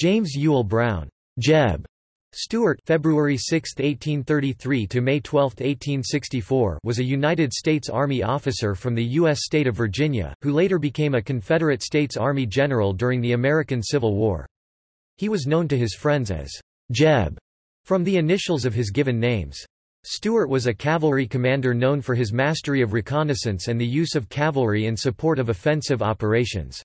James Ewell Brown, Jeb Stuart February 6, 1833 to May 12, 1864 was a United States Army officer from the U.S. state of Virginia, who later became a Confederate States Army general during the American Civil War. He was known to his friends as Jeb, from the initials of his given names. Stuart was a cavalry commander known for his mastery of reconnaissance and the use of cavalry in support of offensive operations.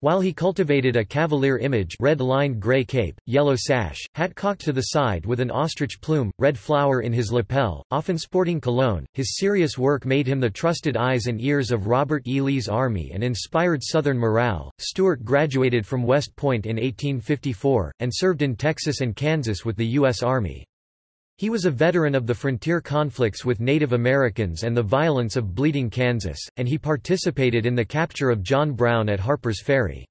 While he cultivated a cavalier image red-lined gray cape, yellow sash, hat cocked to the side with an ostrich plume, red flower in his lapel, often sporting cologne, his serious work made him the trusted eyes and ears of Robert E. Lee's army and inspired Southern morale. Stuart graduated from West Point in 1854, and served in Texas and Kansas with the U.S. Army. He was a veteran of the frontier conflicts with Native Americans and the violence of Bleeding Kansas, and he participated in the capture of John Brown at Harper's Ferry.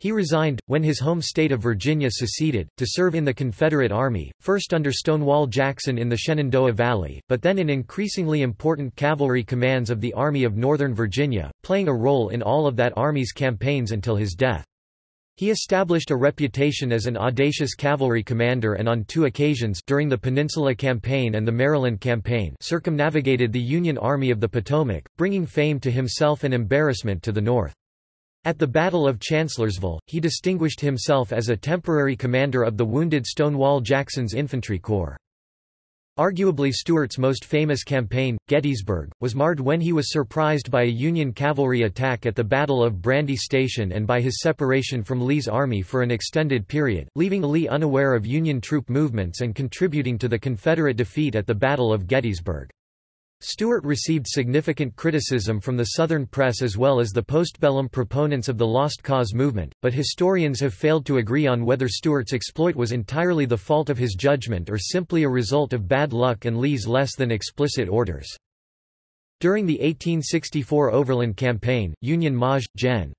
He resigned, when his home state of Virginia seceded, to serve in the Confederate Army, first under Stonewall Jackson in the Shenandoah Valley, but then in increasingly important cavalry commands of the Army of Northern Virginia, playing a role in all of that army's campaigns until his death. He established a reputation as an audacious cavalry commander and on two occasions during the Peninsula Campaign and the Maryland Campaign circumnavigated the Union Army of the Potomac, bringing fame to himself and embarrassment to the North. At the Battle of Chancellorsville, he distinguished himself as a temporary commander of the wounded Stonewall Jackson's Infantry Corps. Arguably Stuart's most famous campaign, Gettysburg, was marred when he was surprised by a Union cavalry attack at the Battle of Brandy Station and by his separation from Lee's army for an extended period, leaving Lee unaware of Union troop movements and contributing to the Confederate defeat at the Battle of Gettysburg. Stuart received significant criticism from the Southern press as well as the postbellum proponents of the Lost Cause movement, but historians have failed to agree on whether Stuart's exploit was entirely the fault of his judgment or simply a result of bad luck and Lee's less than explicit orders. During the 1864 Overland Campaign, Union Maj. Gen.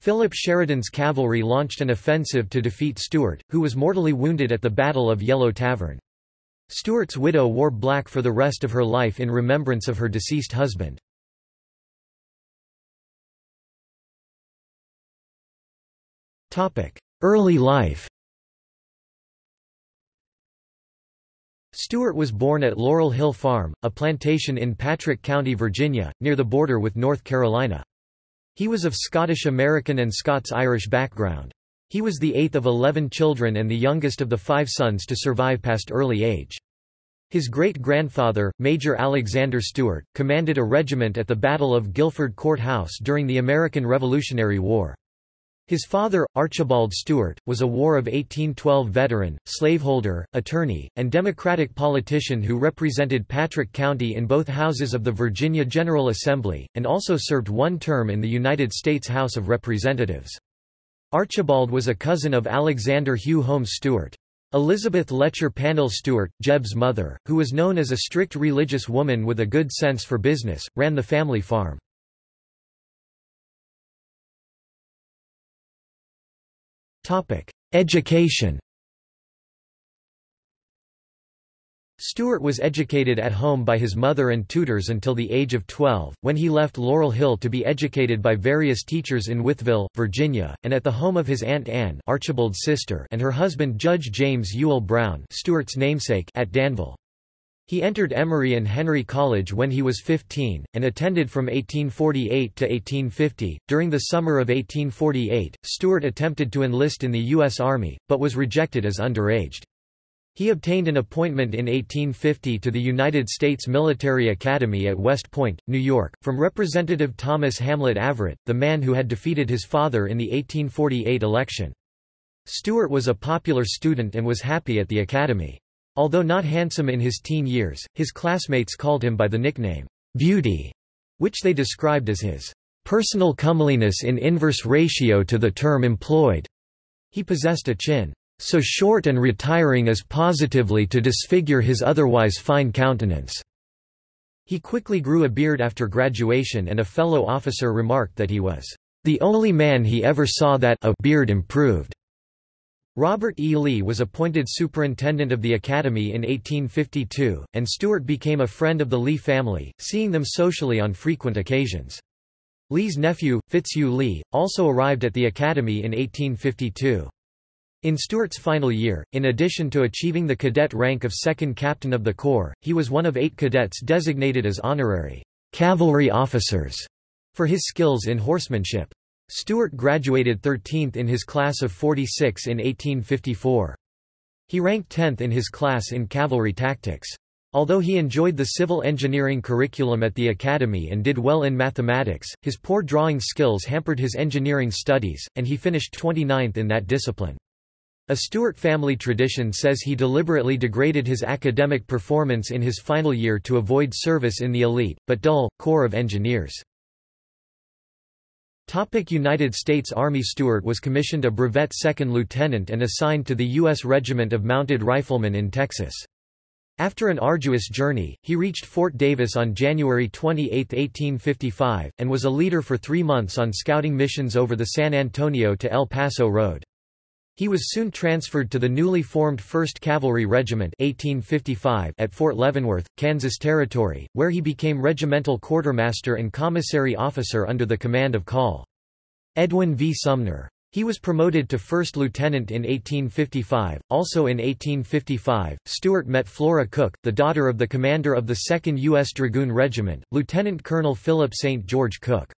Philip Sheridan's cavalry launched an offensive to defeat Stuart, who was mortally wounded at the Battle of Yellow Tavern. Stuart's widow wore black for the rest of her life in remembrance of her deceased husband. Early life Stuart was born at Laurel Hill Farm, a plantation in Patrick County, Virginia, near the border with North Carolina. He was of Scottish-American and Scots-Irish background. He was the eighth of eleven children and the youngest of the five sons to survive past early age. His great-grandfather, Major Alexander Stuart, commanded a regiment at the Battle of Guilford Court House during the American Revolutionary War. His father, Archibald Stuart, was a War of 1812 veteran, slaveholder, attorney, and Democratic politician who represented Patrick County in both houses of the Virginia General Assembly, and also served one term in the United States House of Representatives. Archibald was a cousin of Alexander Hugh Holmes Stuart. Elizabeth Letcher Pannill Stuart, Jeb's mother, who was known as a strict religious woman with a good sense for business, ran the family farm. Education Stuart was educated at home by his mother and tutors until the age of 12, when he left Laurel Hill to be educated by various teachers in Wytheville, Virginia, and at the home of his Aunt Anne Archibald's sister and her husband Judge James Ewell Brown Stuart's namesake at Danville. He entered Emory and Henry College when he was 15, and attended from 1848 to 1850. During the summer of 1848, Stuart attempted to enlist in the U.S. Army, but was rejected as underaged. He obtained an appointment in 1850 to the United States Military Academy at West Point, New York, from Representative Thomas Hamlet Averett, the man who had defeated his father in the 1848 election. Stuart was a popular student and was happy at the academy. Although not handsome in his teen years, his classmates called him by the nickname, Beauty, which they described as his personal comeliness in inverse ratio to the term employed. He possessed a chin so short and retiring as positively to disfigure his otherwise fine countenance." He quickly grew a beard after graduation and a fellow officer remarked that he was, "...the only man he ever saw that a beard improved." Robert E. Lee was appointed superintendent of the academy in 1852, and Stuart became a friend of the Lee family, seeing them socially on frequent occasions. Lee's nephew, Fitzhugh Lee, also arrived at the academy in 1852. In Stuart's final year, in addition to achieving the cadet rank of second captain of the corps, he was one of eight cadets designated as honorary cavalry officers for his skills in horsemanship. Stuart graduated 13th in his class of 46 in 1854. He ranked 10th in his class in cavalry tactics. Although he enjoyed the civil engineering curriculum at the academy and did well in mathematics, his poor drawing skills hampered his engineering studies, and he finished 29th in that discipline. A Stuart family tradition says he deliberately degraded his academic performance in his final year to avoid service in the elite, but dull, Corps of Engineers. United States Army Stuart was commissioned a brevet second lieutenant and assigned to the U.S. Regiment of Mounted Riflemen in Texas. After an arduous journey, he reached Fort Davis on January 28, 1855, and was a leader for three months on scouting missions over the San Antonio to El Paso Road. He was soon transferred to the newly formed 1st Cavalry Regiment 1855 at Fort Leavenworth, Kansas Territory, where he became regimental quartermaster and commissary officer under the command of Col. Edwin V. Sumner. He was promoted to first lieutenant in 1855. Also in 1855, Stuart met Flora Cooke, the daughter of the commander of the 2nd U.S. Dragoon Regiment, Lieutenant Colonel Philip St. George Cooke.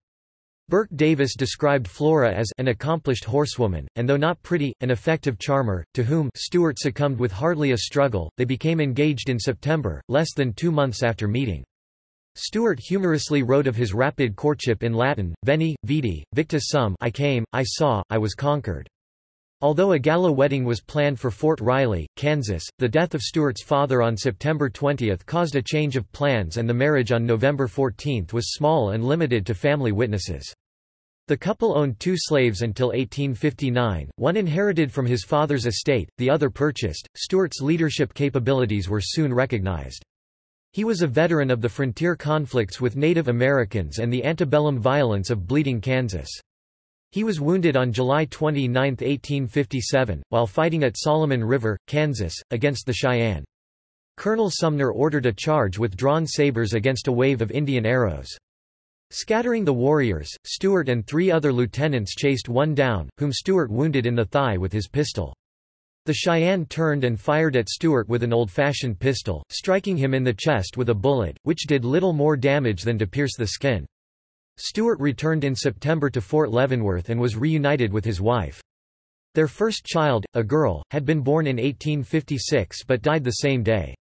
Burke Davis described Flora as an accomplished horsewoman, and though not pretty, an effective charmer, to whom Stuart succumbed with hardly a struggle. They became engaged in September, less than two months after meeting. Stuart humorously wrote of his rapid courtship in Latin, Veni, vidi, victus sum I came, I saw, I was conquered. Although a gala wedding was planned for Fort Riley, Kansas, the death of Stuart's father on September 20 caused a change of plans and the marriage on November 14 was small and limited to family witnesses. The couple owned two slaves until 1859, one inherited from his father's estate, the other purchased. Stuart's leadership capabilities were soon recognized. He was a veteran of the frontier conflicts with Native Americans and the antebellum violence of Bleeding Kansas. He was wounded on July 29, 1857, while fighting at Solomon River, Kansas, against the Cheyenne. Colonel Sumner ordered a charge with drawn sabers against a wave of Indian arrows. Scattering the warriors, Stuart and three other lieutenants chased one down, whom Stuart wounded in the thigh with his pistol. The Cheyenne turned and fired at Stuart with an old-fashioned pistol, striking him in the chest with a bullet, which did little more damage than to pierce the skin. Stuart returned in September to Fort Leavenworth and was reunited with his wife. Their first child, a girl, had been born in 1856 but died the same day.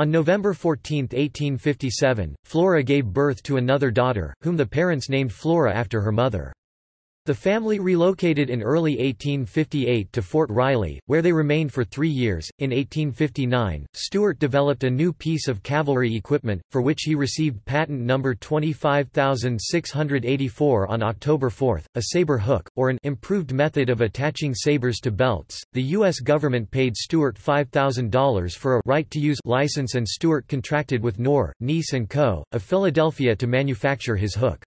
On November 14, 1857, Flora gave birth to another daughter, whom the parents named Flora after her mother. The family relocated in early 1858 to Fort Riley, where they remained for three years. In 1859, Stuart developed a new piece of cavalry equipment, for which he received patent number 25684 on October 4, a saber hook, or an improved method of attaching sabers to belts. The U.S. government paid Stuart $5,000 for a right to use license, and Stuart contracted with Knorr, Nies & Co., of Philadelphia to manufacture his hook.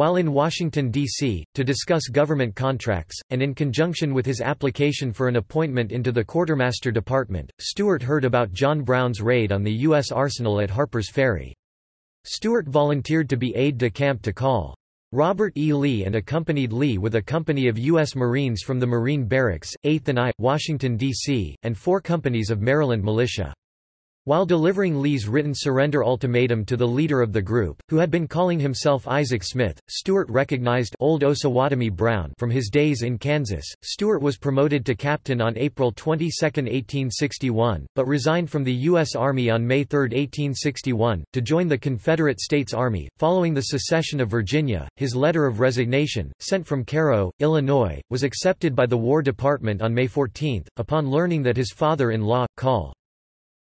While in Washington, D.C., to discuss government contracts, and in conjunction with his application for an appointment into the Quartermaster Department, Stuart heard about John Brown's raid on the U.S. arsenal at Harper's Ferry. Stuart volunteered to be aide-de-camp to call. Robert E. Lee and accompanied Lee with a company of U.S. Marines from the Marine Barracks, 8th and I, Washington, D.C., and four companies of Maryland militia. While delivering Lee's written surrender ultimatum to the leader of the group, who had been calling himself Isaac Smith, Stuart recognized Old Osawatomie Brown from his days in Kansas. Stuart was promoted to captain on April 22, 1861, but resigned from the U.S. Army on May 3, 1861, to join the Confederate States Army. Following the secession of Virginia, his letter of resignation, sent from Cairo, Illinois, was accepted by the War Department on May 14, upon learning that his father-in-law, Col.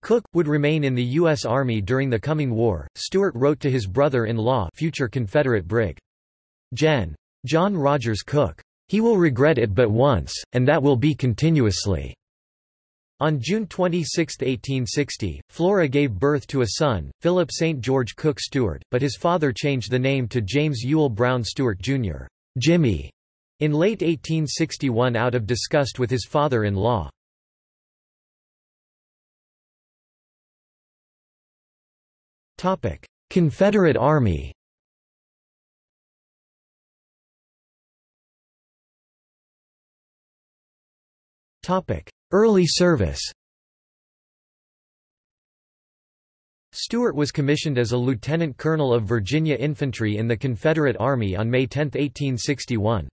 Cooke, would remain in the U.S. Army during the coming war. Stuart wrote to his brother-in-law future Confederate Brig. Gen. John Rogers Cooke. He will regret it but once, and that will be continuously. On June 26, 1860, Flora gave birth to a son, Philip St. George Cooke Stuart, but his father changed the name to James Ewell Brown Stuart, Jr. Jimmy, in late 1861 out of disgust with his father-in-law. Confederate Army Early service Stuart was commissioned as a lieutenant colonel of Virginia Infantry in the Confederate Army on May 10, 1861.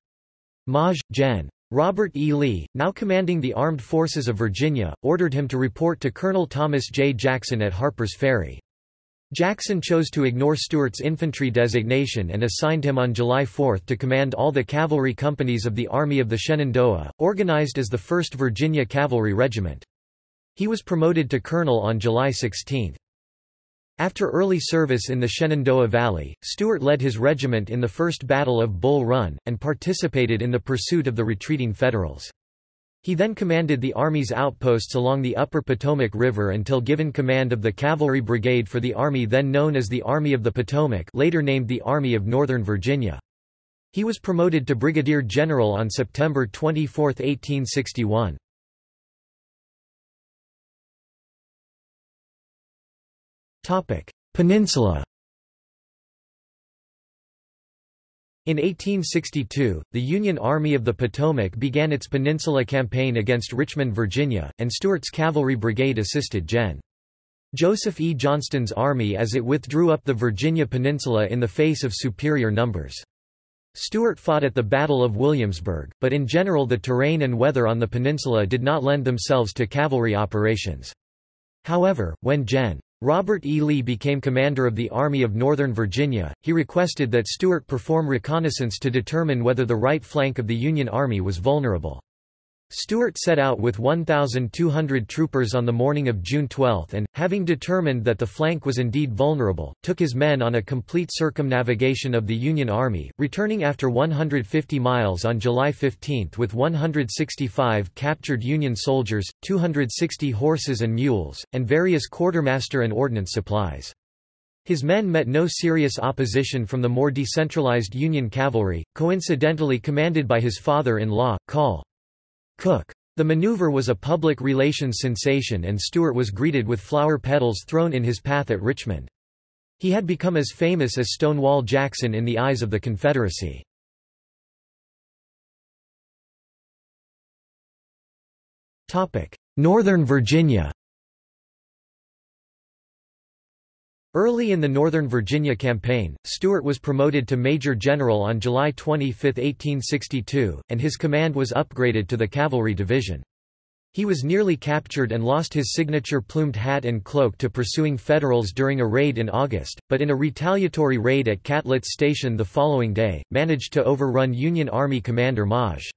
Maj. Gen. Robert E. Lee, now commanding the Armed Forces of Virginia, ordered him to report to Colonel Thomas J. Jackson at Harper's Ferry. Jackson chose to ignore Stuart's infantry designation and assigned him on July 4 to command all the cavalry companies of the Army of the Shenandoah, organized as the 1st Virginia Cavalry Regiment. He was promoted to colonel on July 16. After early service in the Shenandoah Valley, Stuart led his regiment in the First Battle of Bull Run, and participated in the pursuit of the retreating Federals. He then commanded the Army's outposts along the upper Potomac River until given command of the Cavalry Brigade for the Army then known as the Army of the Potomac later named the Army of Northern Virginia. He was promoted to brigadier general on September 24, 1861. Peninsula In 1862, the Union Army of the Potomac began its Peninsula Campaign against Richmond, Virginia, and Stuart's Cavalry Brigade assisted Gen. Joseph E. Johnston's army as it withdrew up the Virginia Peninsula in the face of superior numbers. Stuart fought at the Battle of Williamsburg, but in general the terrain and weather on the peninsula did not lend themselves to cavalry operations. However, when Gen. Robert E. Lee became commander of the Army of Northern Virginia, he requested that Stuart perform reconnaissance to determine whether the right flank of the Union Army was vulnerable. Stuart set out with 1,200 troopers on the morning of June 12 and, having determined that the flank was indeed vulnerable, took his men on a complete circumnavigation of the Union Army, returning after 150 miles on July 15 with 165 captured Union soldiers, 260 horses and mules, and various quartermaster and ordnance supplies. His men met no serious opposition from the more decentralized Union cavalry, coincidentally commanded by his father-in-law, Col. Cooke. The maneuver was a public relations sensation and Stuart was greeted with flower petals thrown in his path at Richmond. He had become as famous as Stonewall Jackson in the eyes of the Confederacy. Northern Virginia Early in the Northern Virginia campaign, Stuart was promoted to Major General on July 25, 1862, and his command was upgraded to the Cavalry Division. He was nearly captured and lost his signature plumed hat and cloak to pursuing Federals during a raid in August, but in a retaliatory raid at Catlett's Station the following day, managed to overrun Union Army Commander Maj.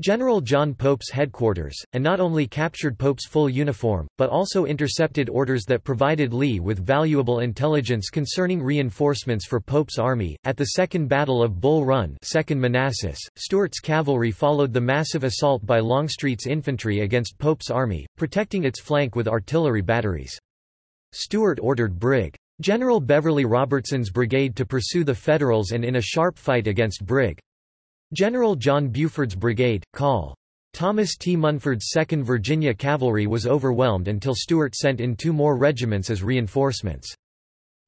General John Pope's headquarters, and not only captured Pope's full uniform, but also intercepted orders that provided Lee with valuable intelligence concerning reinforcements for Pope's army. At the Second Battle of Bull Run, 2nd Manassas, Stuart's cavalry followed the massive assault by Longstreet's infantry against Pope's army, protecting its flank with artillery batteries. Stuart ordered Brig. General Beverly Robertson's brigade to pursue the Federals and in a sharp fight against Brig. General John Buford's brigade, Col. Thomas T. Munford's 2nd Virginia Cavalry was overwhelmed until Stuart sent in two more regiments as reinforcements.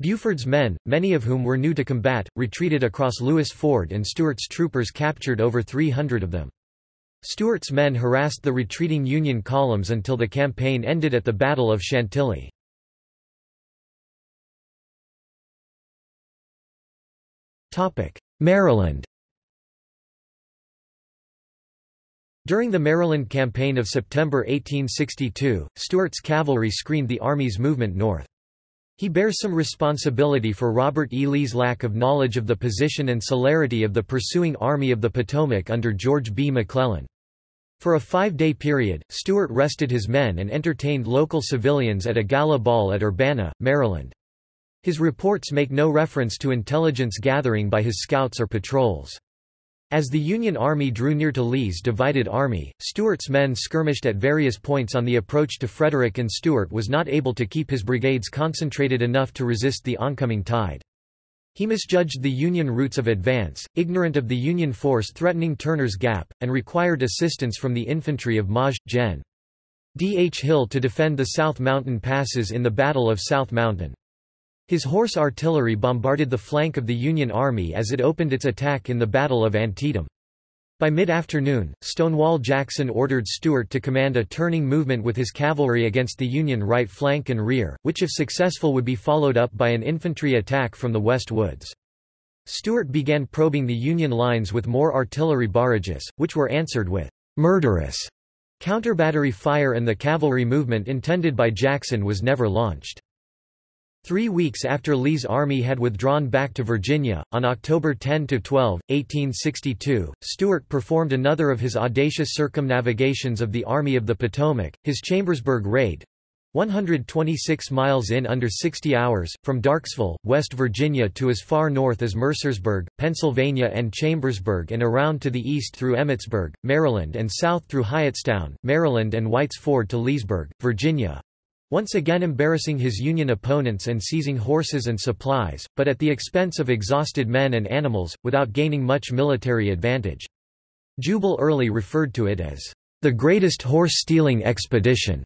Buford's men, many of whom were new to combat, retreated across Lewis Ford and Stuart's troopers captured over 300 of them. Stuart's men harassed the retreating Union columns until the campaign ended at the Battle of Chantilly. Maryland During the Maryland Campaign of September 1862, Stuart's cavalry screened the Army's movement north. He bears some responsibility for Robert E. Lee's lack of knowledge of the position and celerity of the pursuing Army of the Potomac under George B. McClellan. For a five-day period, Stuart rested his men and entertained local civilians at a gala ball at Urbana, Maryland. His reports make no reference to intelligence gathering by his scouts or patrols. As the Union Army drew near to Lee's divided army, Stuart's men skirmished at various points on the approach to Frederick and Stuart was not able to keep his brigades concentrated enough to resist the oncoming tide. He misjudged the Union routes of advance, ignorant of the Union force threatening Turner's Gap, and required assistance from the infantry of Maj. Gen. D. H. Hill to defend the South Mountain passes in the Battle of South Mountain. His horse artillery bombarded the flank of the Union Army as it opened its attack in the Battle of Antietam. By mid-afternoon, Stonewall Jackson ordered Stuart to command a turning movement with his cavalry against the Union right flank and rear, which if successful would be followed up by an infantry attack from the west woods. Stuart began probing the Union lines with more artillery barrages, which were answered with murderous counterbattery fire and the cavalry movement intended by Jackson was never launched. Three weeks after Lee's army had withdrawn back to Virginia, on October 10–12, 1862, Stuart performed another of his audacious circumnavigations of the Army of the Potomac, his Chambersburg raid, 126 miles in under 60 hours, from Darkesville, West Virginia to as far north as Mercersburg, Pennsylvania and Chambersburg and around to the east through Emmitsburg, Maryland and south through Hyattstown, Maryland and White's Ford to Leesburg, Virginia, once again embarrassing his Union opponents and seizing horses and supplies, but at the expense of exhausted men and animals, without gaining much military advantage. Jubal Early referred to it as, "...the greatest horse-stealing expedition,"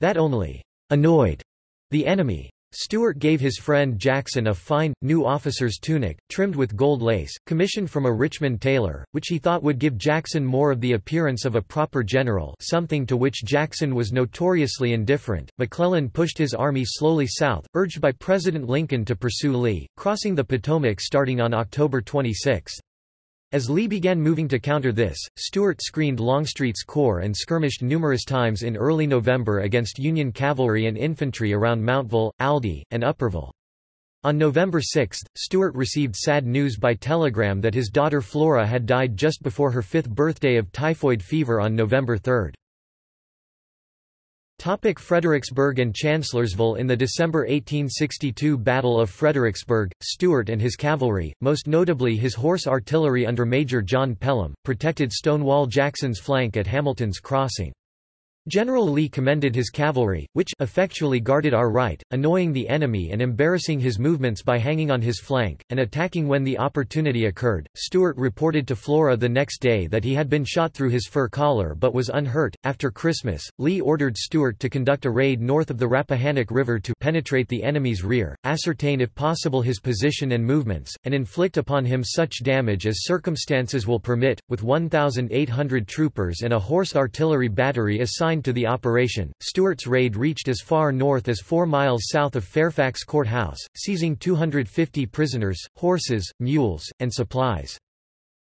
that only "...annoyed," the enemy. Stuart gave his friend Jackson a fine, new officer's tunic, trimmed with gold lace, commissioned from a Richmond tailor, which he thought would give Jackson more of the appearance of a proper general something to which Jackson was notoriously indifferent. McClellan pushed his army slowly south, urged by President Lincoln to pursue Lee, crossing the Potomac starting on October 26. As Lee began moving to counter this, Stuart screened Longstreet's corps and skirmished numerous times in early November against Union cavalry and infantry around Mountville, Aldie, and Upperville. On November 6, Stuart received sad news by telegram that his daughter Flora had died just before her fifth birthday of typhoid fever on November 3. Topic Fredericksburg and Chancellorsville In the December 1862 Battle of Fredericksburg, Stuart and his cavalry, most notably his horse artillery under Major John Pelham, protected Stonewall Jackson's flank at Hamilton's Crossing. General Lee commended his cavalry, which effectually guarded our right, annoying the enemy and embarrassing his movements by hanging on his flank, and attacking when the opportunity occurred. Stuart reported to Flora the next day that he had been shot through his fur collar but was unhurt. After Christmas, Lee ordered Stuart to conduct a raid north of the Rappahannock River to penetrate the enemy's rear, ascertain if possible his position and movements, and inflict upon him such damage as circumstances will permit. With 1,800 troopers and a horse artillery battery assigned assigned to the operation, Stuart's raid reached as far north as four miles south of Fairfax Court House, seizing 250 prisoners, horses, mules, and supplies.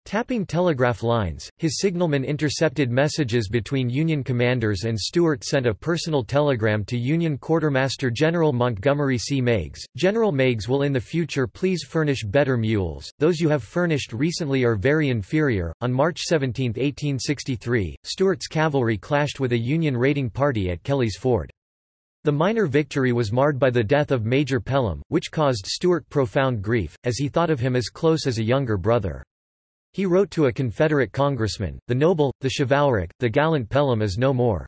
Tapping telegraph lines, his signalman intercepted messages between Union commanders and Stuart sent a personal telegram to Union Quartermaster General Montgomery C. Meigs. General Meigs will in the future please furnish better mules, those you have furnished recently are very inferior. On March 17, 1863, Stuart's cavalry clashed with a Union raiding party at Kelly's Ford. The minor victory was marred by the death of Major Pelham, which caused Stuart profound grief, as he thought of him as close as a younger brother. He wrote to a Confederate congressman, the noble, the chivalric, the gallant Pelham is no more.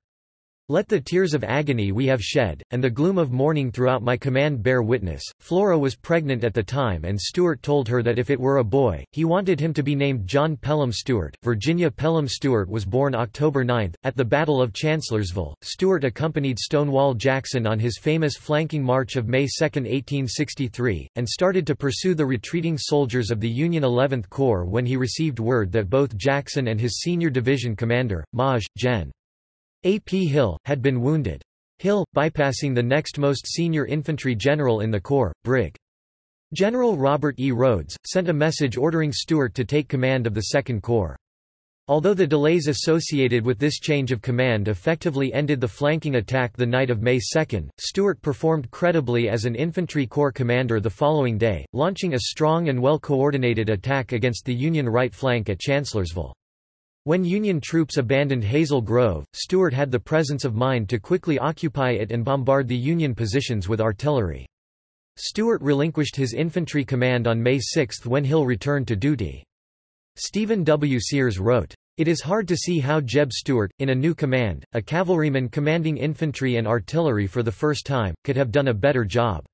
Let the tears of agony we have shed, and the gloom of mourning throughout my command bear witness. Flora was pregnant at the time and Stuart told her that if it were a boy, he wanted him to be named John Pelham Stuart. Virginia Pelham Stuart was born October 9. At the Battle of Chancellorsville, Stuart accompanied Stonewall Jackson on his famous flanking march of May 2, 1863, and started to pursue the retreating soldiers of the Union 11th Corps when he received word that both Jackson and his senior division commander, Maj. Gen. A. P. Hill, had been wounded. Hill, bypassing the next most senior infantry general in the Corps, Brig. General Robert E. Rodes, sent a message ordering Stuart to take command of the Second Corps. Although the delays associated with this change of command effectively ended the flanking attack the night of May 2, Stuart performed credibly as an infantry corps commander the following day, launching a strong and well-coordinated attack against the Union right flank at Chancellorsville. When Union troops abandoned Hazel Grove, Stuart had the presence of mind to quickly occupy it and bombard the Union positions with artillery. Stuart relinquished his infantry command on May 6 when Hill returned to duty. Stephen W. Sears wrote, It is hard to see how Jeb Stuart, in a new command, a cavalryman commanding infantry and artillery for the first time, could have done a better job.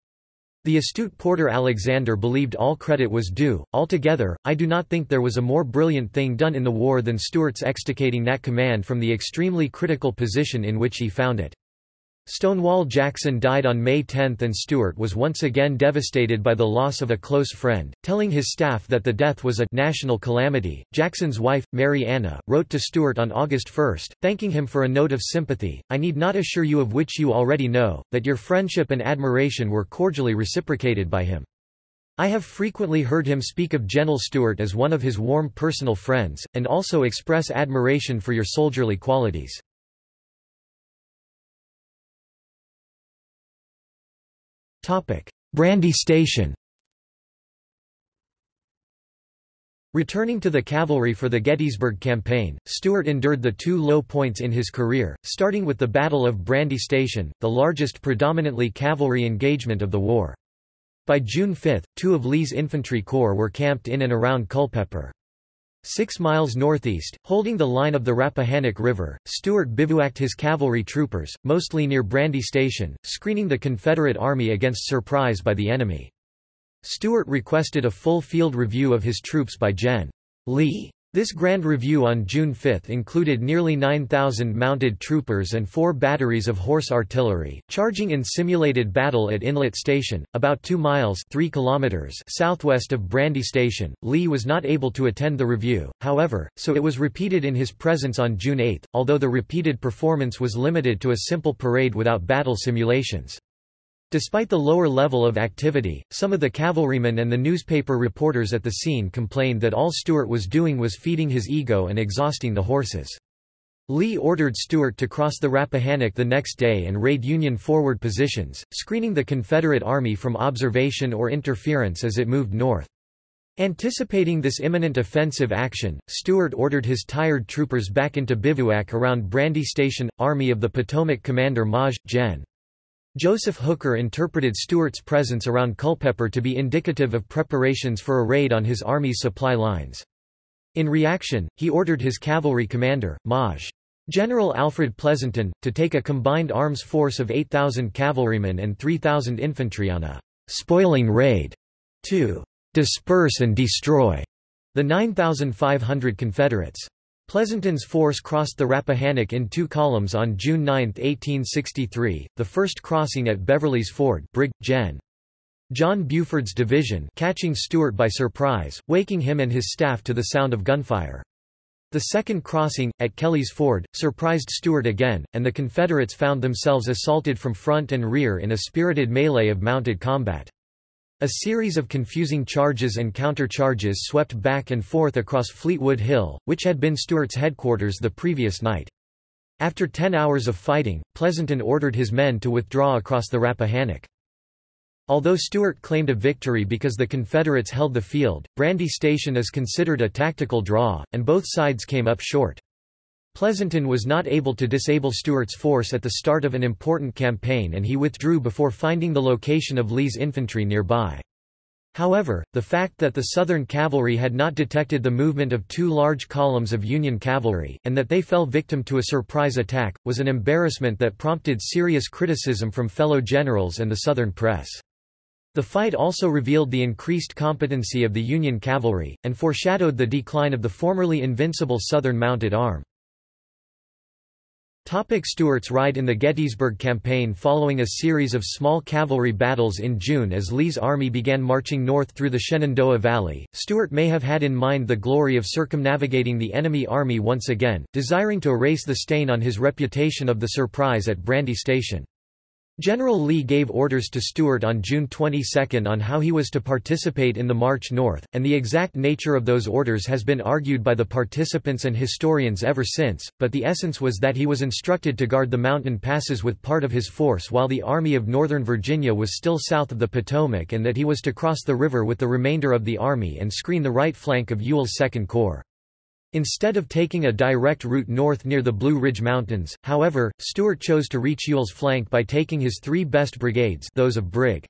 The astute Porter Alexander believed all credit was due. Altogether, I do not think there was a more brilliant thing done in the war than Stuart's extricating that command from the extremely critical position in which he found it. Stonewall Jackson died on May 10 and Stuart was once again devastated by the loss of a close friend, telling his staff that the death was a national calamity. Jackson's wife, Mary Anna, wrote to Stuart on August 1, thanking him for a note of sympathy. I need not assure you of which you already know, that your friendship and admiration were cordially reciprocated by him. I have frequently heard him speak of General Stuart as one of his warm personal friends, and also express admiration for your soldierly qualities. Brandy Station Returning to the cavalry for the Gettysburg Campaign, Stuart endured the two low points in his career, starting with the Battle of Brandy Station, the largest predominantly cavalry engagement of the war. By June 5, two of Lee's infantry corps were camped in and around Culpeper. Six miles northeast, holding the line of the Rappahannock River, Stuart bivouacked his cavalry troopers, mostly near Brandy Station, screening the Confederate Army against surprise by the enemy. Stuart requested a full field review of his troops by Gen. Lee. This grand review on June 5 included nearly 9,000 mounted troopers and four batteries of horse artillery, charging in simulated battle at Inlet Station, about 2 miles 3 kilometers southwest of Brandy Station. Lee was not able to attend the review, however, so it was repeated in his presence on June 8, although the repeated performance was limited to a simple parade without battle simulations. Despite the lower level of activity, some of the cavalrymen and the newspaper reporters at the scene complained that all Stuart was doing was feeding his ego and exhausting the horses. Lee ordered Stuart to cross the Rappahannock the next day and raid Union forward positions, screening the Confederate Army from observation or interference as it moved north. Anticipating this imminent offensive action, Stuart ordered his tired troopers back into bivouac around Brandy Station. Army of the Potomac commander Maj. Gen. Joseph Hooker interpreted Stuart's presence around Culpeper to be indicative of preparations for a raid on his army's supply lines. In reaction, he ordered his cavalry commander, Maj. General Alfred Pleasonton, to take a combined arms force of 8,000 cavalrymen and 3,000 infantry on a spoiling raid to disperse and destroy the 9,500 Confederates. Pleasonton's force crossed the Rappahannock in two columns on June 9, 1863, the first crossing at Beverly's Ford Brig. Gen. John Buford's division catching Stuart by surprise, waking him and his staff to the sound of gunfire. The second crossing, at Kelly's Ford, surprised Stuart again, and the Confederates found themselves assaulted from front and rear in a spirited melee of mounted combat. A series of confusing charges and countercharges swept back and forth across Fleetwood Hill, which had been Stuart's headquarters the previous night. After ten hours of fighting, Pleasonton ordered his men to withdraw across the Rappahannock. Although Stuart claimed a victory because the Confederates held the field, Brandy Station is considered a tactical draw, and both sides came up short. Pleasonton was not able to disable Stuart's force at the start of an important campaign and he withdrew before finding the location of Lee's infantry nearby. However, the fact that the Southern cavalry had not detected the movement of two large columns of Union cavalry, and that they fell victim to a surprise attack, was an embarrassment that prompted serious criticism from fellow generals and the Southern press. The fight also revealed the increased competency of the Union cavalry, and foreshadowed the decline of the formerly invincible Southern mounted arm. Stuart's ride in the Gettysburg Campaign Following a series of small cavalry battles in June as Lee's army began marching north through the Shenandoah Valley, Stuart may have had in mind the glory of circumnavigating the enemy army once again, desiring to erase the stain on his reputation of the surprise at Brandy Station. General Lee gave orders to Stuart on June 22 on how he was to participate in the march north, and the exact nature of those orders has been argued by the participants and historians ever since, but the essence was that he was instructed to guard the mountain passes with part of his force while the Army of Northern Virginia was still south of the Potomac and that he was to cross the river with the remainder of the army and screen the right flank of Ewell's Second Corps. Instead of taking a direct route north near the Blue Ridge Mountains, however, Stuart chose to reach Ewell's flank by taking his three best brigades those of Brig.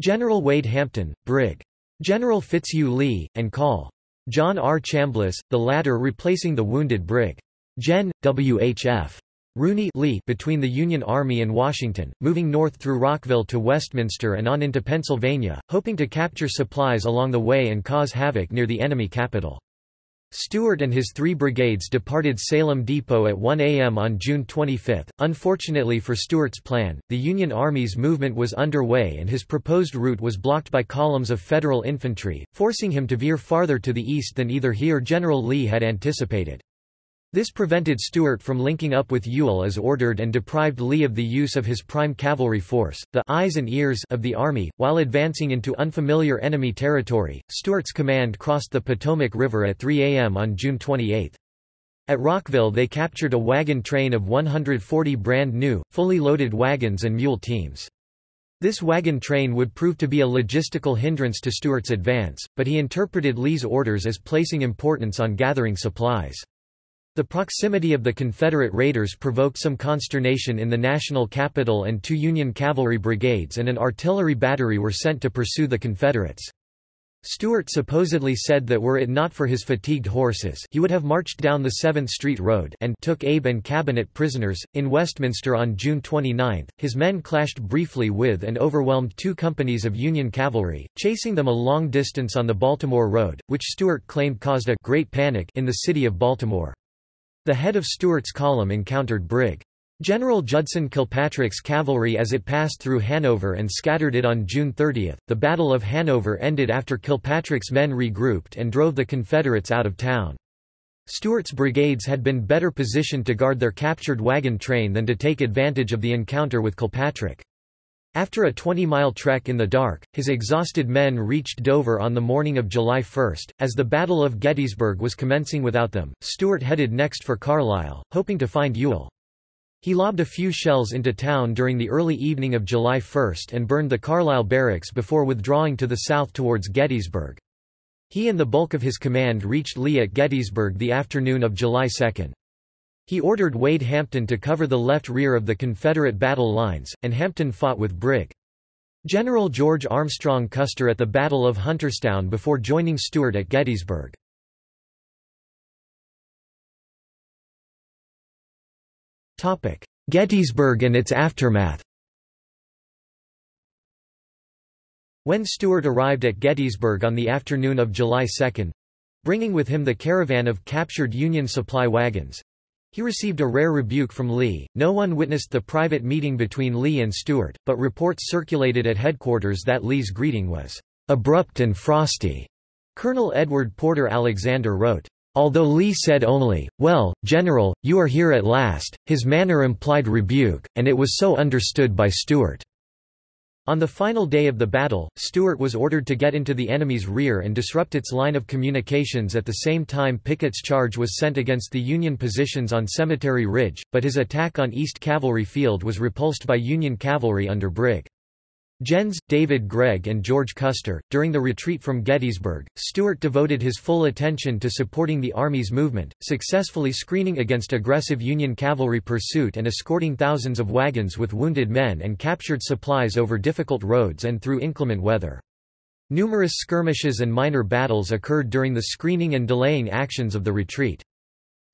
General Wade Hampton, Brig. General Fitzhugh Lee, and Col. John R. Chambliss, the latter replacing the wounded Brig. Gen. W.H.F. Rooney Lee between the Union Army and Washington, moving north through Rockville to Westminster and on into Pennsylvania, hoping to capture supplies along the way and cause havoc near the enemy capital. Stuart and his three brigades departed Salem Depot at 1 a.m. on June 25. Unfortunately for Stuart's plan, the Union Army's movement was underway and his proposed route was blocked by columns of Federal infantry, forcing him to veer farther to the east than either he or General Lee had anticipated. This prevented Stuart from linking up with Ewell as ordered and deprived Lee of the use of his prime cavalry force, the eyes and ears of the army. While advancing into unfamiliar enemy territory, Stuart's command crossed the Potomac River at 3 a.m. on June 28. At Rockville they captured a wagon train of 140 brand new, fully loaded wagons and mule teams. This wagon train would prove to be a logistical hindrance to Stuart's advance, but he interpreted Lee's orders as placing importance on gathering supplies. The proximity of the Confederate raiders provoked some consternation in the national capital and two Union cavalry brigades and an artillery battery were sent to pursue the Confederates. Stuart supposedly said that were it not for his fatigued horses he would have marched down the 7th Street Road and took Abe and cabinet prisoners. In Westminster on June 29, his men clashed briefly with and overwhelmed two companies of Union cavalry, chasing them a long distance on the Baltimore Road, which Stuart claimed caused a great panic in the city of Baltimore. The head of Stuart's column encountered Brig. General Judson Kilpatrick's cavalry as it passed through Hanover and scattered it on June 30. The Battle of Hanover ended after Kilpatrick's men regrouped and drove the Confederates out of town. Stuart's brigades had been better positioned to guard their captured wagon train than to take advantage of the encounter with Kilpatrick. After a 20-mile trek in the dark, his exhausted men reached Dover on the morning of July 1. As the Battle of Gettysburg was commencing without them, Stuart headed next for Carlisle, hoping to find Ewell. He lobbed a few shells into town during the early evening of July 1 and burned the Carlisle barracks before withdrawing to the south towards Gettysburg. He and the bulk of his command reached Lee at Gettysburg the afternoon of July 2. He ordered Wade Hampton to cover the left rear of the Confederate battle lines, and Hampton fought with Brig. General George Armstrong Custer at the Battle of Hunterstown before joining Stuart at Gettysburg. Gettysburg and its aftermath When Stuart arrived at Gettysburg on the afternoon of July 2—bringing with him the caravan of captured Union supply wagons, he received a rare rebuke from Lee. No one witnessed the private meeting between Lee and Stuart, but reports circulated at headquarters that Lee's greeting was abrupt and frosty. Colonel Edward Porter Alexander wrote, Although Lee said only, well, General, you are here at last, his manner implied rebuke, and it was so understood by Stuart. On the final day of the battle, Stuart was ordered to get into the enemy's rear and disrupt its line of communications at the same time Pickett's charge was sent against the Union positions on Cemetery Ridge, but his attack on East Cavalry Field was repulsed by Union cavalry under Brig. Gens, David Gregg and George Custer. During the retreat from Gettysburg, Stuart devoted his full attention to supporting the Army's movement, successfully screening against aggressive Union cavalry pursuit and escorting thousands of wagons with wounded men and captured supplies over difficult roads and through inclement weather. Numerous skirmishes and minor battles occurred during the screening and delaying actions of the retreat.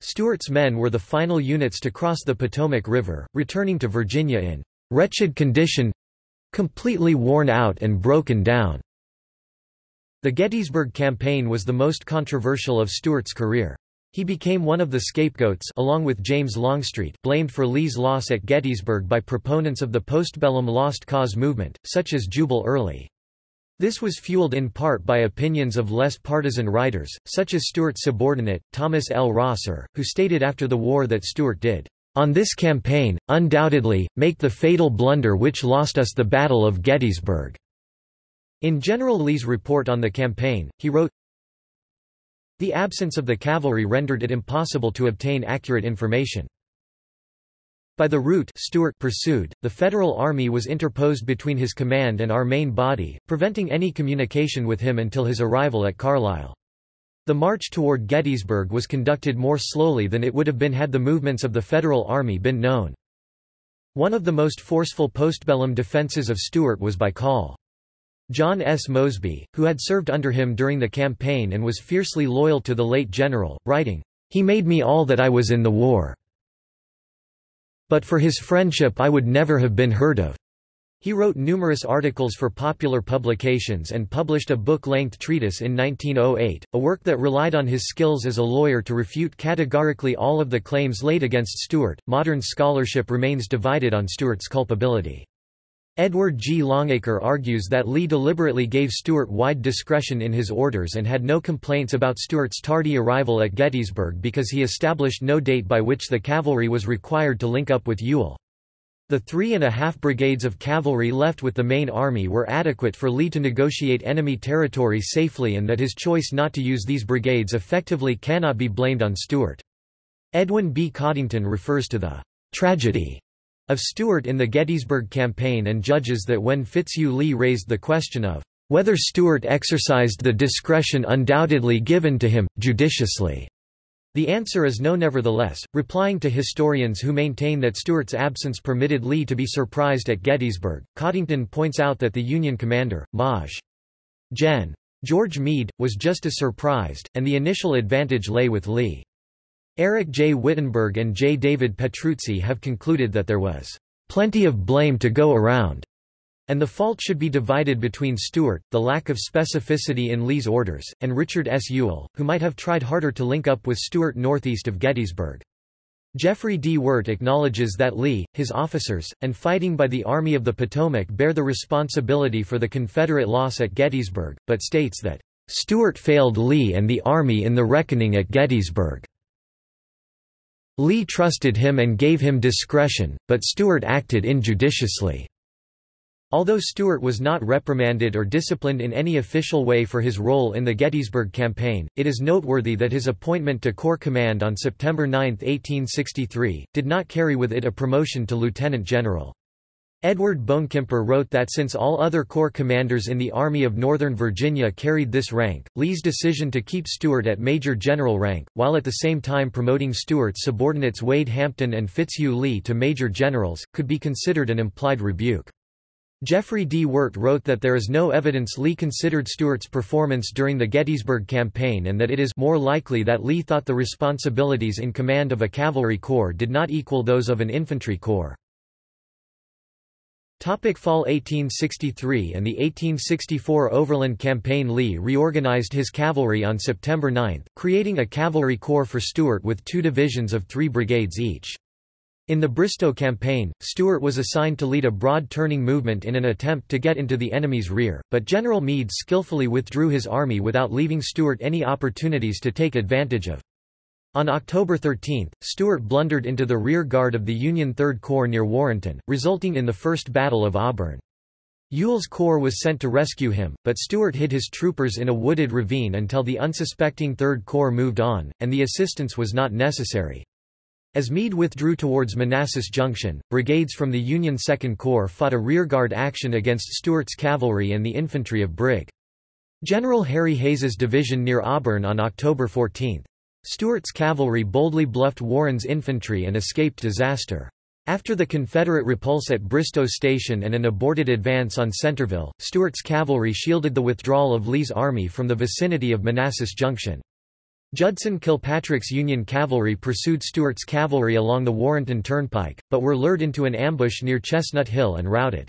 Stuart's men were the final units to cross the Potomac River, returning to Virginia in wretched condition completely worn out and broken down. The Gettysburg Campaign was the most controversial of Stuart's career. He became one of the scapegoats along with James Longstreet blamed for Lee's loss at Gettysburg by proponents of the postbellum Lost Cause movement, such as Jubal Early. This was fueled in part by opinions of less partisan writers, such as Stuart's subordinate, Thomas L. Rosser, who stated after the war that Stuart did on this campaign, undoubtedly, make the fatal blunder which lost us the Battle of Gettysburg." In General Lee's report on the campaign, he wrote, The absence of the cavalry rendered it impossible to obtain accurate information. By the route Stuart pursued, the Federal Army was interposed between his command and our main body, preventing any communication with him until his arrival at Carlisle. The march toward Gettysburg was conducted more slowly than it would have been had the movements of the Federal Army been known. One of the most forceful postbellum defenses of Stuart was by call. John S. Mosby, who had served under him during the campaign and was fiercely loyal to the late general, writing, "...he made me all that I was in the war. But for his friendship I would never have been heard of." He wrote numerous articles for popular publications and published a book-length treatise in 1908, a work that relied on his skills as a lawyer to refute categorically all of the claims laid against Stuart. Modern scholarship remains divided on Stuart's culpability. Edward G. Longacre argues that Lee deliberately gave Stuart wide discretion in his orders and had no complaints about Stuart's tardy arrival at Gettysburg because he established no date by which the cavalry was required to link up with Ewell. The three and a half brigades of cavalry left with the main army were adequate for Lee to negotiate enemy territory safely and that his choice not to use these brigades effectively cannot be blamed on Stuart. Edwin B. Coddington refers to the tragedy of Stuart in the Gettysburg campaign and judges that when Fitzhugh Lee raised the question of whether Stuart exercised the discretion undoubtedly given to him, judiciously, the answer is no nevertheless, replying to historians who maintain that Stuart's absence permitted Lee to be surprised at Gettysburg. Coddington points out that the Union commander, Maj. Gen. George Meade, was just as surprised, and the initial advantage lay with Lee. Eric J. Wittenberg and J. David Petruzzi have concluded that there was plenty of blame to go around and the fault should be divided between Stuart, the lack of specificity in Lee's orders, and Richard S. Ewell, who might have tried harder to link up with Stuart northeast of Gettysburg. Jeffrey D. Wert acknowledges that Lee, his officers, and fighting by the Army of the Potomac bear the responsibility for the Confederate loss at Gettysburg, but states that, "...Stuart failed Lee and the Army in the reckoning at Gettysburg." Lee trusted him and gave him discretion, but Stuart acted injudiciously. Although Stuart was not reprimanded or disciplined in any official way for his role in the Gettysburg campaign, it is noteworthy that his appointment to Corps Command on September 9, 1863, did not carry with it a promotion to lieutenant general. Edward Bonekemper wrote that since all other Corps commanders in the Army of Northern Virginia carried this rank, Lee's decision to keep Stuart at Major General rank, while at the same time promoting Stuart's subordinates Wade Hampton and Fitzhugh Lee to Major Generals, could be considered an implied rebuke. Jeffrey D. Wert wrote that there is no evidence Lee considered Stuart's performance during the Gettysburg campaign and that it is more likely that Lee thought the responsibilities in command of a cavalry corps did not equal those of an infantry corps. Topic Fall 1863 and the 1864 Overland Campaign Lee reorganized his cavalry on September 9, creating a cavalry corps for Stuart with two divisions of three brigades each. In the Bristoe campaign, Stuart was assigned to lead a broad turning movement in an attempt to get into the enemy's rear, but General Meade skillfully withdrew his army without leaving Stuart any opportunities to take advantage of. On October 13, Stuart blundered into the rear guard of the Union Third Corps near Warrenton, resulting in the First Battle of Auburn. Ewell's corps was sent to rescue him, but Stuart hid his troopers in a wooded ravine until the unsuspecting Third Corps moved on, and the assistance was not necessary. As Meade withdrew towards Manassas Junction, brigades from the Union Second Corps fought a rearguard action against Stuart's cavalry and the infantry of Brig. General Harry Hays's division near Auburn on October 14. Stuart's cavalry boldly bluffed Warren's infantry and escaped disaster. After the Confederate repulse at Bristoe Station and an aborted advance on Centreville, Stuart's cavalry shielded the withdrawal of Lee's army from the vicinity of Manassas Junction. Judson Kilpatrick's Union cavalry pursued Stuart's cavalry along the Warrenton Turnpike, but were lured into an ambush near Chestnut Hill and routed.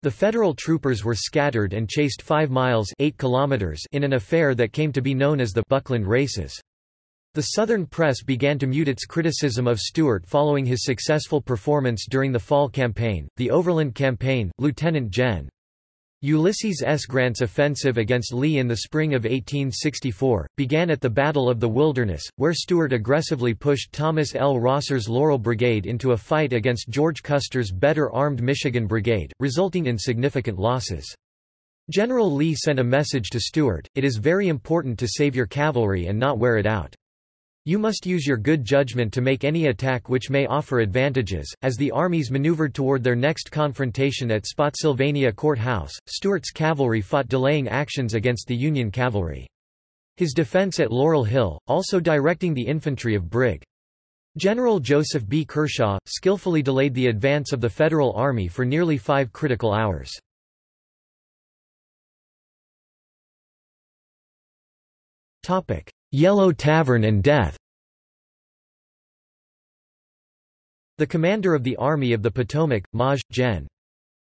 The Federal troopers were scattered and chased 5 miles 8 kilometers in an affair that came to be known as the Buckland Races. The Southern press began to mute its criticism of Stuart following his successful performance during the Fall Campaign. The Overland Campaign, Lieutenant Gen. Ulysses S. Grant's offensive against Lee in the spring of 1864, began at the Battle of the Wilderness, where Stuart aggressively pushed Thomas L. Rosser's Laurel Brigade into a fight against George Custer's better armed Michigan Brigade, resulting in significant losses. General Lee sent a message to Stuart, it is very important to save your cavalry and not wear it out. You must use your good judgment to make any attack which may offer advantages. As the armies maneuvered toward their next confrontation at Spotsylvania Court House, Stuart's cavalry fought delaying actions against the Union cavalry. His defense at Laurel Hill, also directing the infantry of Brig. General Joseph B. Kershaw, skillfully delayed the advance of the Federal Army for nearly five critical hours. Yellow Tavern and death The commander of the Army of the Potomac, Maj. Gen.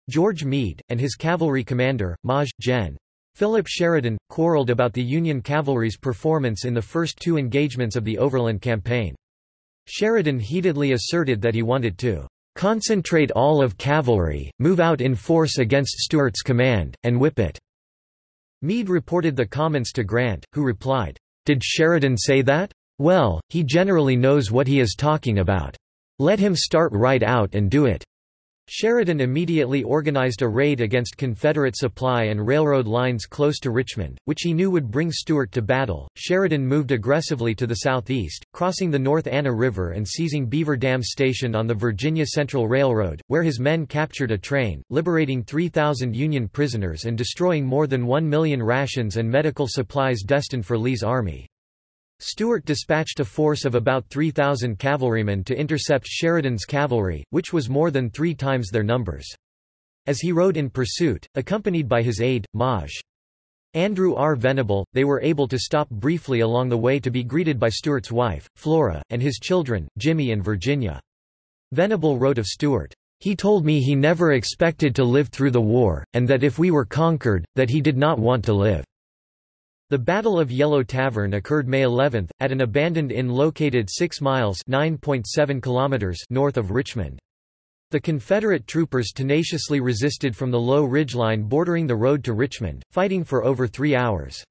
George Meade, and his cavalry commander, Maj. Gen. Philip Sheridan, quarreled about the Union cavalry's performance in the first two engagements of the Overland Campaign. Sheridan heatedly asserted that he wanted to "...concentrate all of cavalry, move out in force against Stuart's command, and whip it." Meade reported the comments to Grant, who replied, "'Did Sheridan say that? Well, he generally knows what he is talking about. Let him start right out and do it.' Sheridan immediately organized a raid against Confederate supply and railroad lines close to Richmond, which he knew would bring Stuart to battle. Sheridan moved aggressively to the southeast, crossing the North Anna River and seizing Beaver Dam Station on the Virginia Central Railroad, where his men captured a train, liberating 3,000 Union prisoners and destroying more than 1 million rations and medical supplies destined for Lee's army. Stuart dispatched a force of about 3,000 cavalrymen to intercept Sheridan's cavalry, which was more than three times their numbers. As he rode in pursuit, accompanied by his aide, Maj. Andrew R. Venable, they were able to stop briefly along the way to be greeted by Stuart's wife, Flora, and his children, Jimmy and Virginia. Venable wrote of Stuart, "...he told me he never expected to live through the war, and that if we were conquered, that he did not want to live." The Battle of Yellow Tavern occurred May 11, at an abandoned inn located 6 miles kilometers north of Richmond. The Confederate troopers tenaciously resisted from the low ridgeline bordering the road to Richmond, fighting for over three hours.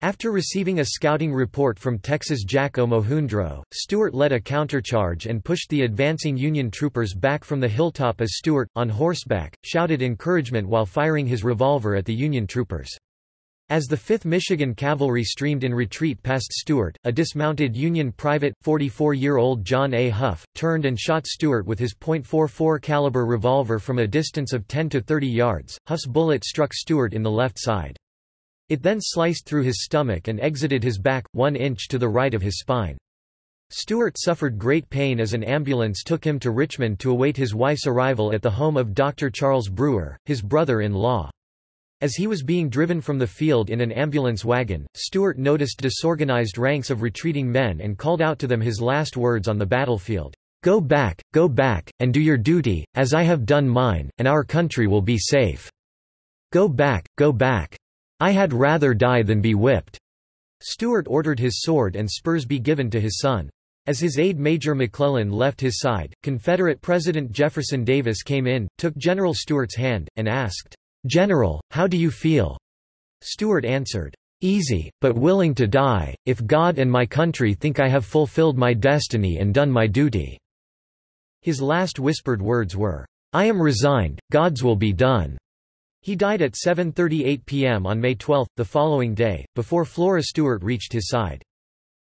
After receiving a scouting report from Texas Jack Omohundro, Stuart led a countercharge and pushed the advancing Union troopers back from the hilltop as Stuart, on horseback, shouted encouragement while firing his revolver at the Union troopers. As the 5th Michigan Cavalry streamed in retreat past Stuart, a dismounted Union private, 44-year-old John A. Huff, turned and shot Stuart with his .44 caliber revolver from a distance of 10 to 30 yards. Huff's bullet struck Stuart in the left side. It then sliced through his stomach and exited his back, one inch to the right of his spine. Stuart suffered great pain as an ambulance took him to Richmond to await his wife's arrival at the home of Dr. Charles Brewer, his brother-in-law. As he was being driven from the field in an ambulance wagon, Stuart noticed disorganized ranks of retreating men and called out to them his last words on the battlefield, "'Go back, go back, and do your duty, as I have done mine, and our country will be safe. Go back, go back. I had rather die than be whipped." Stuart ordered his sword and spurs be given to his son. As his aide Major McClellan left his side, Confederate President Jefferson Davis came in, took General Stuart's hand, and asked, General, how do you feel? Stuart answered, Easy, but willing to die, if God and my country think I have fulfilled my destiny and done my duty." His last whispered words were, I am resigned, God's will be done. He died at 7.38 p.m. on May 12, the following day, before Flora Stuart reached his side.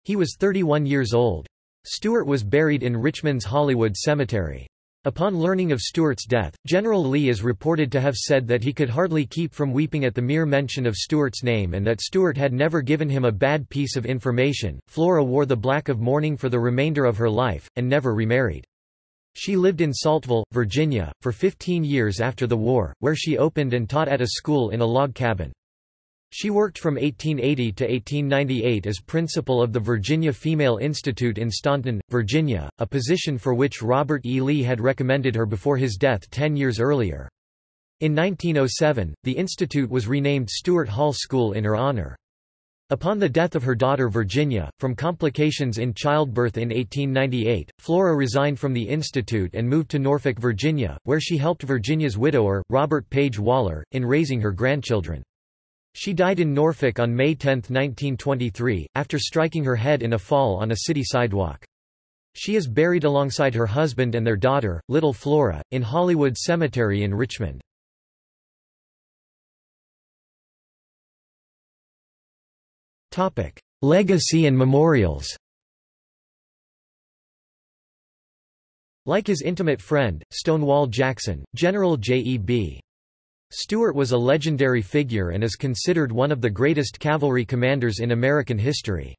He was 31 years old. Stuart was buried in Richmond's Hollywood Cemetery. Upon learning of Stuart's death, General Lee is reported to have said that he could hardly keep from weeping at the mere mention of Stuart's name and that Stuart had never given him a bad piece of information. Flora wore the black of mourning for the remainder of her life, and never remarried. She lived in Saltville, Virginia, for 15 years after the war, where she opened and taught at a school in a log cabin. She worked from 1880 to 1898 as principal of the Virginia Female Institute in Staunton, Virginia, a position for which Robert E. Lee had recommended her before his death ten years earlier. In 1907, the institute was renamed Stuart Hall School in her honor. Upon the death of her daughter Virginia, from complications in childbirth in 1898, Flora resigned from the institute and moved to Norfolk, Virginia, where she helped Virginia's widower, Robert Page Waller, in raising her grandchildren. She died in Norfolk on May 10, 1923, after striking her head in a fall on a city sidewalk. She is buried alongside her husband and their daughter, Little Flora, in Hollywood Cemetery in Richmond. Legacy and memorials Like his intimate friend, Stonewall Jackson, General J.E.B. Stuart was a legendary figure and is considered one of the greatest cavalry commanders in American history.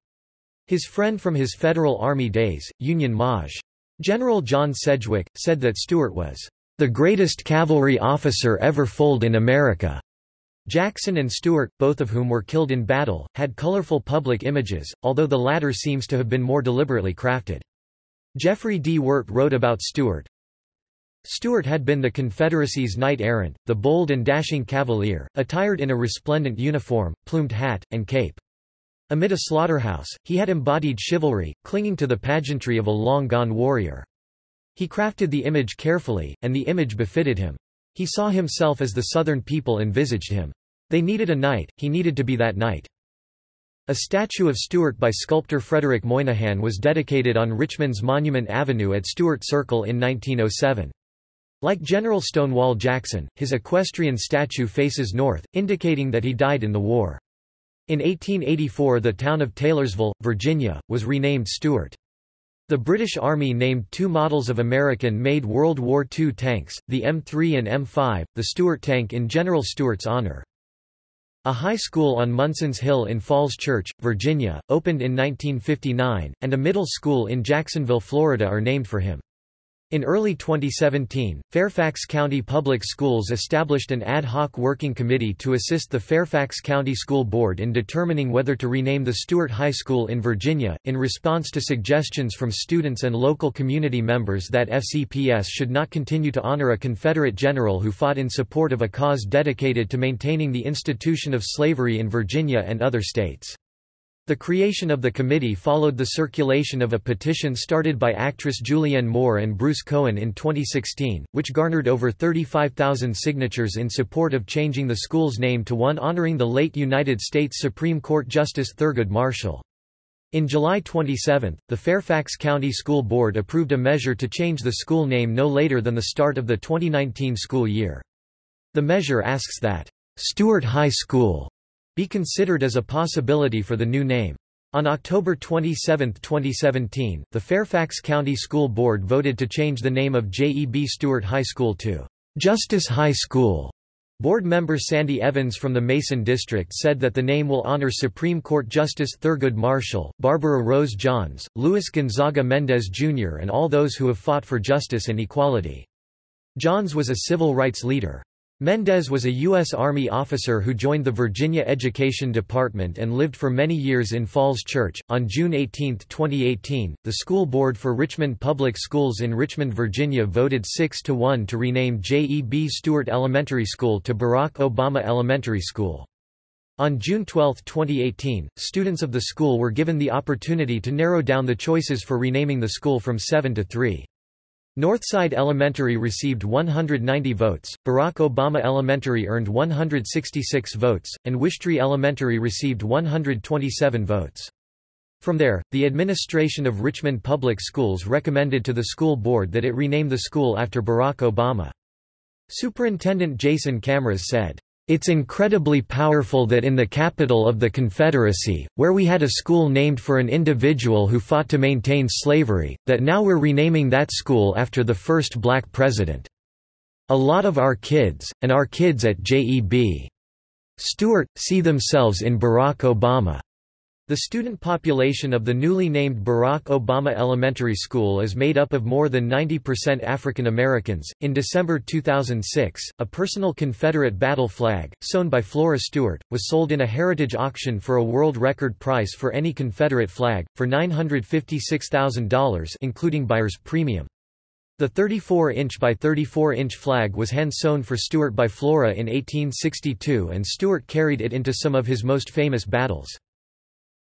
His friend from his Federal Army days, Union Maj. General John Sedgwick, said that Stuart was the greatest cavalry officer ever foaled in America. Jackson and Stuart, both of whom were killed in battle, had colorful public images, although the latter seems to have been more deliberately crafted. Jeffrey D. Wert wrote about Stuart, Stuart had been the Confederacy's knight-errant, the bold and dashing cavalier, attired in a resplendent uniform, plumed hat, and cape. Amid a slaughterhouse, he had embodied chivalry, clinging to the pageantry of a long-gone warrior. He crafted the image carefully, and the image befitted him. He saw himself as the Southern people envisaged him. They needed a knight, he needed to be that knight. A statue of Stuart by sculptor Frederick Moynihan was dedicated on Richmond's Monument Avenue at Stuart Circle in 1907. Like General Stonewall Jackson, his equestrian statue faces north, indicating that he died in the war. In 1884 the town of Taylorsville, Virginia, was renamed Stuart. The British Army named two models of American-made World War II tanks, the M3 and M5, the Stuart tank in General Stuart's honor. A high school on Munson's Hill in Falls Church, Virginia, opened in 1959, and a middle school in Jacksonville, Florida are named for him. In early 2017, Fairfax County Public Schools established an ad hoc working committee to assist the Fairfax County School Board in determining whether to rename the Stuart High School in Virginia, in response to suggestions from students and local community members that FCPS should not continue to honor a Confederate general who fought in support of a cause dedicated to maintaining the institution of slavery in Virginia and other states. The creation of the committee followed the circulation of a petition started by actress Julianne Moore and Bruce Cohen in 2016, which garnered over 35,000 signatures in support of changing the school's name to one honoring the late United States Supreme Court Justice Thurgood Marshall. In July 27, the Fairfax County School Board approved a measure to change the school name no later than the start of the 2019 school year. The measure asks that, "...Stuart High School," be considered as a possibility for the new name. On October 27, 2017, the Fairfax County School Board voted to change the name of J.E.B. Stuart High School to Justice High School. Board member Sandy Evans from the Mason District said that the name will honor Supreme Court Justice Thurgood Marshall, Barbara Rose Johns, Luis Gonzaga Mendez Jr. and all those who have fought for justice and equality. Johns was a civil rights leader. Mendez was a U.S. Army officer who joined the Virginia Education Department and lived for many years in Falls Church. On June 18, 2018, the School Board for Richmond Public Schools in Richmond, Virginia voted 6 to 1 to rename J.E.B. Stuart Elementary School to Barack Obama Elementary School. On June 12, 2018, students of the school were given the opportunity to narrow down the choices for renaming the school from 7 to 3. Northside Elementary received 190 votes, Barack Obama Elementary earned 166 votes, and Wishtree Elementary received 127 votes. From there, the administration of Richmond Public Schools recommended to the school board that it rename the school after Barack Obama. Superintendent Jason Kamras said, it's incredibly powerful that in the capital of the Confederacy, where we had a school named for an individual who fought to maintain slavery, that now we're renaming that school after the first black president. A lot of our kids, and our kids at JEB. Stuart, see themselves in Barack Obama. The student population of the newly named Barack Obama Elementary School is made up of more than 90% African Americans. In December 2006, a personal Confederate battle flag, sewn by Flora Stuart, was sold in a heritage auction for a world record price for any Confederate flag, for $956,000 including buyer's premium. The 34-inch by 34-inch flag was hand-sewn for Stuart by Flora in 1862 and Stuart carried it into some of his most famous battles.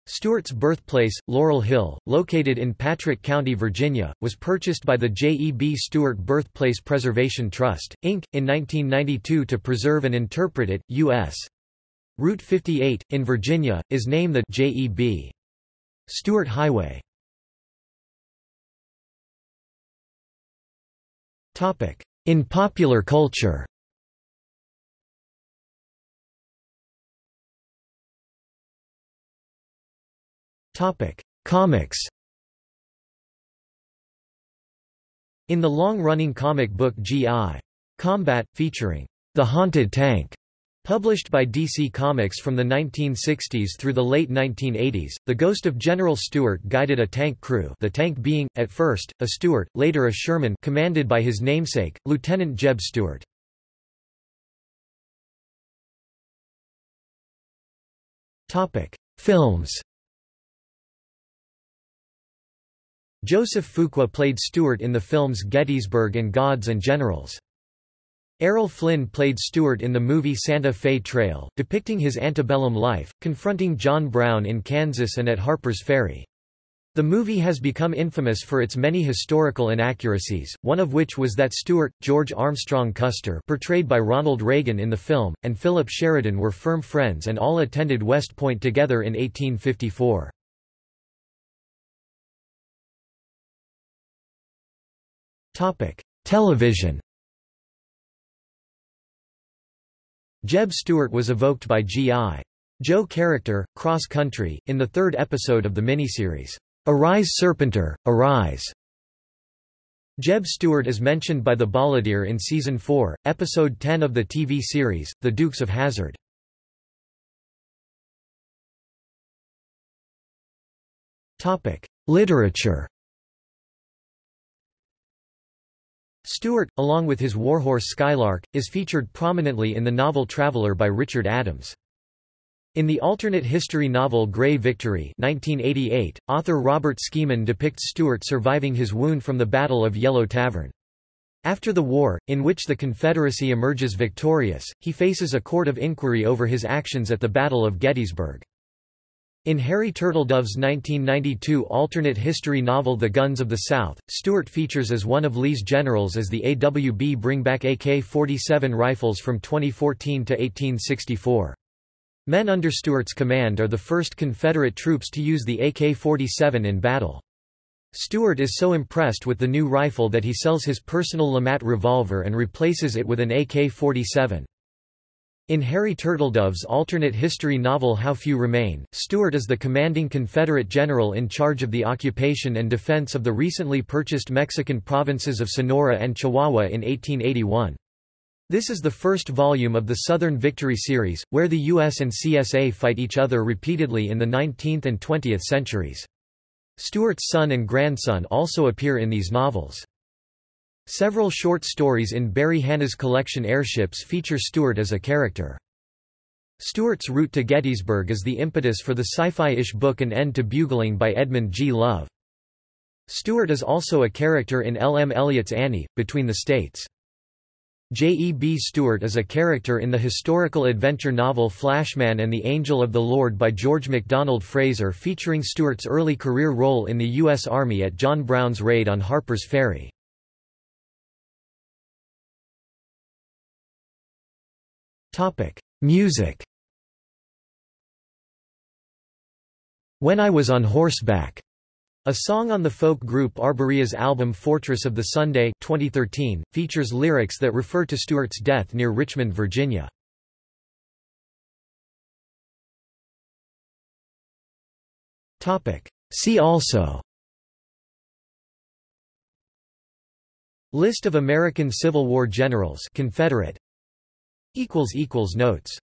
Stuart's birthplace, Laurel Hill, located in Patrick County, Virginia, was purchased by the J. E. B. Stuart Birthplace Preservation Trust, Inc., in 1992 to preserve and interpret it. U.S. Route 58, in Virginia, is named the J. E. B. Stuart Highway. In popular culture Topic: Comics. In the long-running comic book G.I. Combat, featuring The Haunted Tank, published by DC Comics from the 1960s through the late 1980s, the ghost of General Stuart guided a tank crew the tank being, at first, a Stuart, later a Sherman commanded by his namesake, Lieutenant Jeb Stuart. Films Joseph Fuqua played Stuart in the films Gettysburg and Gods and Generals. Errol Flynn played Stuart in the movie Santa Fe Trail, depicting his antebellum life, confronting John Brown in Kansas and at Harper's Ferry. The movie has become infamous for its many historical inaccuracies, one of which was that Stuart, George Armstrong Custer portrayed by Ronald Reagan in the film, and Philip Sheridan were firm friends and all attended West Point together in 1854. Television Jeb Stuart was evoked by G.I. Joe character, Cross Country, in the third episode of the miniseries, Arise Serpentor, Arise. Jeb Stuart is mentioned by the Balladeer in Season 4, Episode 10 of the TV series, The Dukes of Hazzard. Literature Stuart, along with his warhorse Skylark, is featured prominently in the novel Traveller by Richard Adams. In the alternate history novel Grey Victory 1988, author Robert Skimin depicts Stuart surviving his wound from the Battle of Yellow Tavern. After the war, in which the Confederacy emerges victorious, he faces a court of inquiry over his actions at the Battle of Gettysburg. In Harry Turtledove's 1992 alternate history novel The Guns of the South, Stuart features as one of Lee's generals as the AWB bring back AK-47 rifles from 2014 to 1864. Men under Stuart's command are the first Confederate troops to use the AK-47 in battle. Stuart is so impressed with the new rifle that he sells his personal LeMat revolver and replaces it with an AK-47. In Harry Turtledove's alternate history novel How Few Remain, Stuart is the commanding Confederate general in charge of the occupation and defense of the recently purchased Mexican provinces of Sonora and Chihuahua in 1881. This is the first volume of the Southern Victory series, where the US and CSA fight each other repeatedly in the 19th and 20th centuries. Stuart's son and grandson also appear in these novels. Several short stories in Barry Hannah's collection Airships feature Stuart as a character. Stuart's route to Gettysburg is the impetus for the sci-fi-ish book An End to Bugling by Edmund G. Love. Stuart is also a character in L. M. Elliott's Annie, Between the States. J. E. B. Stuart is a character in the historical adventure novel Flashman and the Angel of the Lord by George MacDonald Fraser featuring Stuart's early career role in the U.S. Army at John Brown's raid on Harper's Ferry. Topic: Music. When I Was on Horseback, a song on the folk group Arborea's album Fortress of the Sunday 2013, features lyrics that refer to Stuart's death near Richmond, Virginia. Topic: See also List of American Civil War generals Confederate Notes